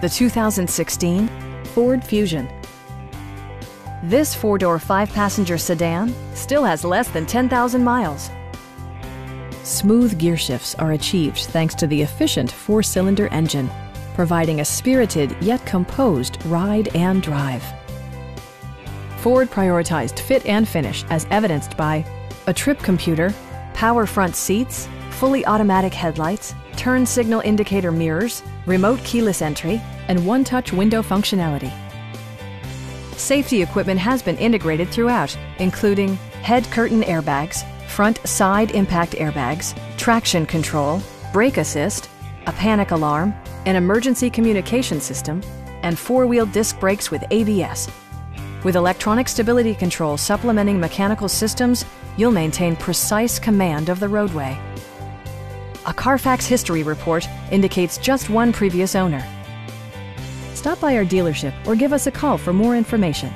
the 2016 Ford Fusion. This four-door, five-passenger sedan still has less than 10,000 miles. Smooth gear shifts are achieved thanks to the efficient four-cylinder engine, providing a spirited yet composed ride and drive. Ford prioritized fit and finish as evidenced by a trip computer, power front seats, fully automatic headlights, turn signal indicator mirrors, remote keyless entry, and one-touch window functionality. Safety equipment has been integrated throughout, including head curtain airbags, front side impact airbags, traction control, brake assist, a panic alarm, an emergency communication system, and four-wheel disc brakes with ABS. With electronic stability control supplementing mechanical systems, you'll maintain precise command of the roadway. A Carfax history report indicates just one previous owner. Stop by our dealership or give us a call for more information.